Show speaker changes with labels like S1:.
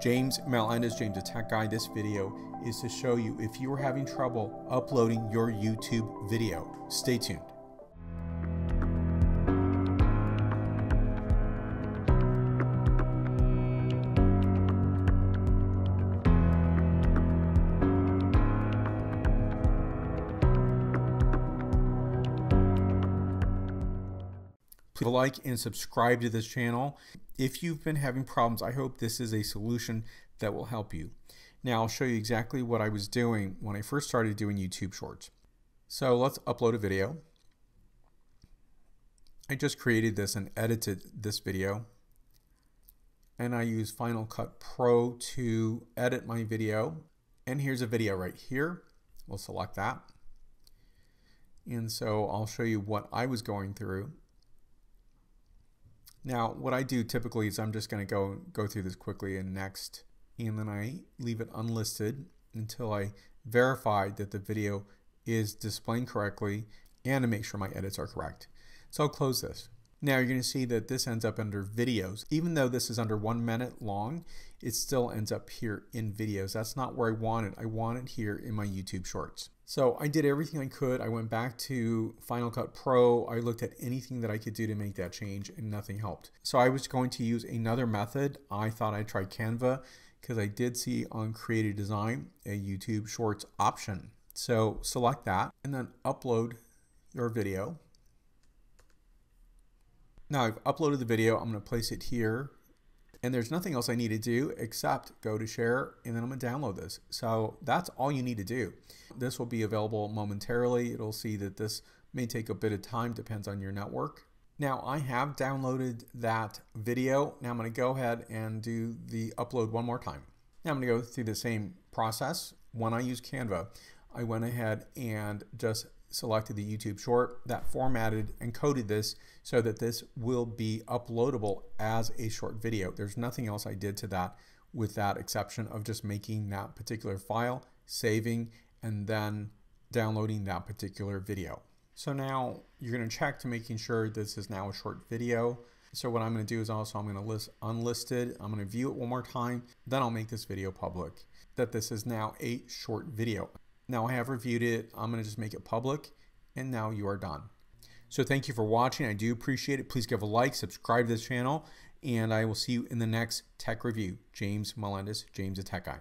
S1: James Melendez, James Tech Guy. This video is to show you if you are having trouble uploading your YouTube video. Stay tuned. Please like and subscribe to this channel. If you've been having problems, I hope this is a solution that will help you. Now I'll show you exactly what I was doing when I first started doing YouTube Shorts. So let's upload a video. I just created this and edited this video. And I use Final Cut Pro to edit my video. And here's a video right here. We'll select that. And so I'll show you what I was going through. Now, what I do typically is I'm just going to go go through this quickly and next, and then I leave it unlisted until I verify that the video is displaying correctly and to make sure my edits are correct. So I'll close this. Now you're going to see that this ends up under videos. Even though this is under one minute long, it still ends up here in videos. That's not where I want it. I want it here in my YouTube shorts. So I did everything I could. I went back to Final Cut Pro. I looked at anything that I could do to make that change and nothing helped. So I was going to use another method. I thought I'd try Canva because I did see on Creative Design a YouTube Shorts option. So select that and then upload your video. Now I've uploaded the video. I'm going to place it here and there's nothing else I need to do except go to share and then I'm to download this. So that's all you need to do. This will be available momentarily. It'll see that this may take a bit of time, depends on your network. Now I have downloaded that video. Now I'm to go ahead and do the upload one more time. Now I'm to go through the same process. When I use Canva, I went ahead and just selected the YouTube short that formatted and coded this so that this will be uploadable as a short video. There's nothing else I did to that with that exception of just making that particular file, saving, and then downloading that particular video. So now you're going to check to making sure this is now a short video. So what I'm going to do is also I'm going to list unlisted. I'm going to view it one more time. Then I'll make this video public that this is now a short video. Now I have reviewed it. I'm going to just make it public and now you are done. So thank you for watching. I do appreciate it. Please give a like, subscribe to this channel, and I will see you in the next tech review. James Melendez, James the Tech Guy.